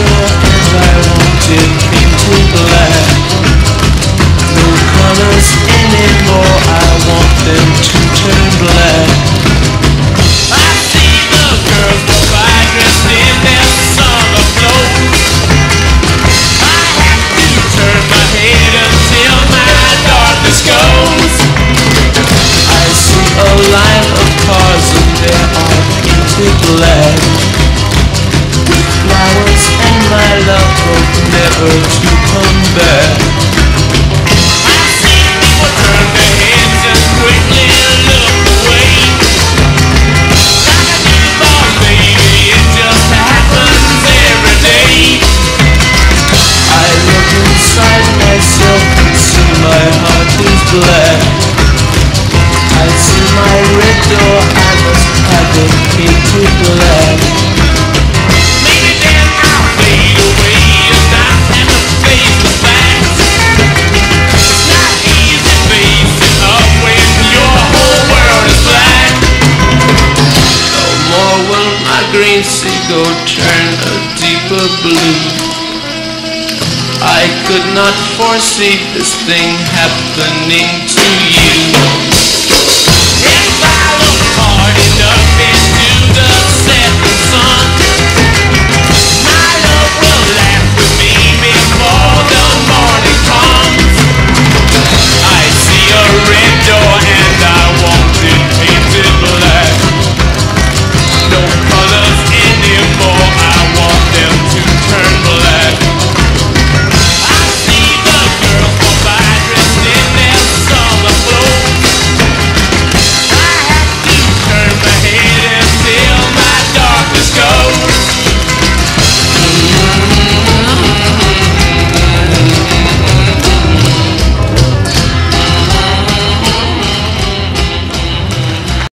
and I wanted to come back. I see people turn their heads and quickly look away. A newborn baby, it just happens every day. I look inside myself and see my heart is black. Seagull turn a deeper blue. I could not foresee this thing happening to you.